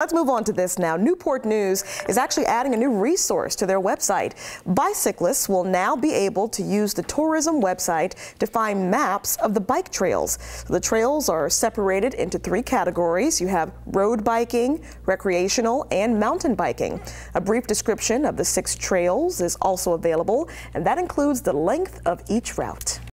Let's move on to this now. Newport News is actually adding a new resource to their website. Bicyclists will now be able to use the tourism website to find maps of the bike trails. The trails are separated into three categories. You have road biking, recreational, and mountain biking. A brief description of the six trails is also available, and that includes the length of each route.